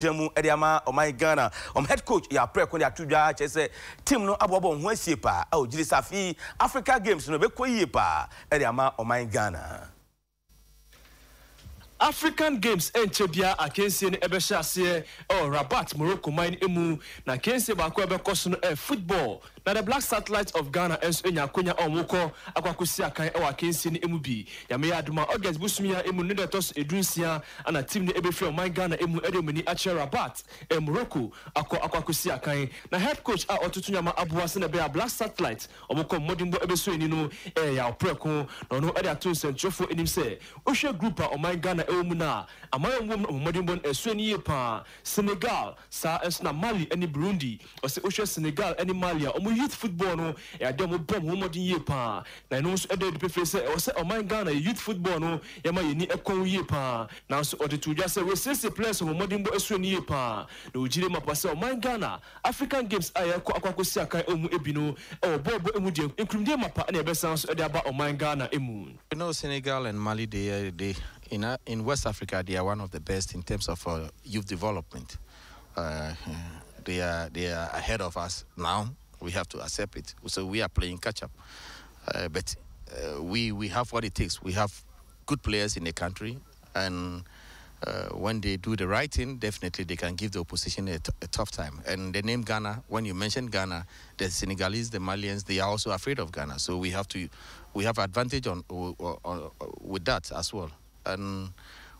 gyina mu de ama ɔman ghana. Ɔm head coach yɛ aprɛ ko de ato dwa kyerɛ team no aboabɔ ho asie paa a ɔgyiri sɛ afei africa games no bɛkɔ yie paa de ama ɔman ghana african games ɛnkyɛ bia akansie no ɛbɛhyɛ aseɛ. Ɛwɔ rabat morocco man mu na akansie baako ɛbɛkɔ so no ɛ football. Na the black satellite of ghana nso anya akonya a wɔkɔ akɔ akɔsi akan ɛwɔ akansie no mu bi. Yameyɛ adoma august busumia emu no de ɛtɔ so edu nsia ana team no ɛbɛfiri ɔman ghana emu ɛde ɔmani akyerɛ rabat ɛ morocco akɔ akɔ akɔsi akan. Na head coach a ɔtoto nyama aboa sɛ na ɛbɛyɛ black satellite ɔmokɔ mmɔdenbɔ ɛbɛso ani no ɛyɛ yɛ aprɛko na ɔno ɛde ato nsɛntwerɛfoɔ anim sɛ wohwɛ group a ɔman ghana ɛwɔ mu no a aman mu no mmɔdenbɔ no ɛso ani yie senegal saa ɛnso na mali ne burundi. Ɔsɛ wohwɛ senegal ne mali a ɔmo youth football no a ɔmo bɔ mo mmɔden yie paa na ɛno nso ɛda adi pefee sɛ ɛwɔ ghana youth football no yɛma yɛni ɛkɔn yie paa nanso ɔde to dwa sɛ wɔsiesie players ɔmo mmɔdenbɔ ɛso ani yie paa na ogyire mapa sɛ ɔman ghana african games a yɛkɔ akɔ akɔsi akan ɛmu ebi no ɛwɔ bɔɔlbɔ emu deɛ nkurumdeɛ mapa ɛna ɛbɛsan so ɛde aba ɔman ghana emu. You know, Senegal and Mali, they, uh, they in, uh, in West Africa, they are one of the best in terms of uh, youth development. Uh, they, are, they are ahead of us now. We have to accept it. So we are playing catch up. Uh, but uh, we, we have what it takes. We have good players in the country. And uh, when they do the right thing, definitely they can give the opposition a tough time. And the name Ghana, when you mention Ghana, the Senegalese, the Malians, they are also afraid of Ghana. So we have to, we have advantage on, on, on with that as well. And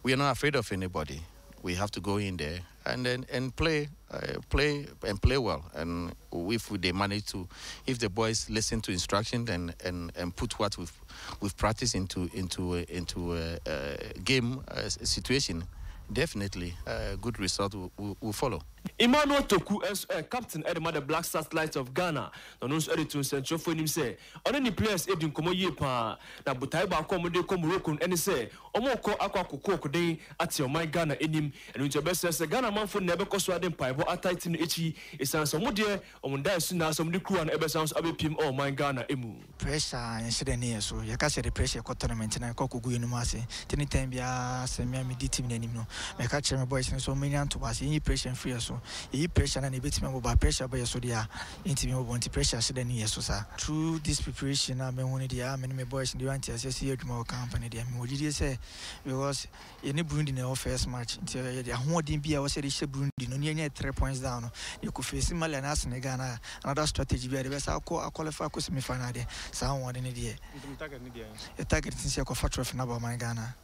we are not afraid of anybody. We have to go in there and then and play, uh, play and play well. And if they manage to, if the boys listen to instruction and and, and put what we've we've practiced into into uh, into a, a game uh, situation, definitely a good result will, will, will follow. Emmanuel toku nso ɛ captain ɛde the black satellite of ghana. Na ɔno nso ɛde to nsɛnkyerɛfoɔ anim sɛ ɔne ne players ɛdi nkɔmmɔ yie paa. Na botae baako a ɔmode kɔ morocco ɛne sɛ ɔmɔkɔ akɔ akokɔ ɔkoden ate ɔman ghana anim. Ɛno nti ɔbɛsrɛ sɛ ghana manfo na ɛbɛkɔ so ade mpaebɔ atae tim no akyi ɛsiane sɛ ɔmo deɛ ɔmo dae so naa sɛ ɔmode kuruwa no ɛbɛsan so abɛpiem ɔman ghana mu pressure yɛnhyɛ dɛ ne yɛ so. Yɛka sɛ de pressure kɔ tournament na ɛkɔ kɔgu yɛnom ase. Nti ne time biara sɛ me a medi team no anim no mɛka kyerɛ me boys no sɛ ɔmanya nto ase yɛyi pressure mfiri yɛ so yɛyi pressure na na ɛbɛtumi abɔba pressure bɛyɛ so deɛ a yɛntumi bɔbɔ nti pressure hyɛ dɛ ne yɛ so saa. Through this preparation a mɛhu no deɛ a mene me boys no deɛ wante aseɛ sɛ yɛ adwuma wɔ camp no deɛ. Mewɔ gyidie sɛ because yɛne burundi na ɛwɔ first match nti yɛde ahoɔden bi a ɛwɔ sɛ de hyɛ burundi no ne yɛnyɛ three points down no yɛkɔfɛsi malia no asene ghana a another strategy bi a de bɛsa akɔ aqualify akɔ semi final deɛ. Saa ahoɔden no deɛ. Yɛ target ne sɛ yɛkɔfa trophy no aba ɔman ghana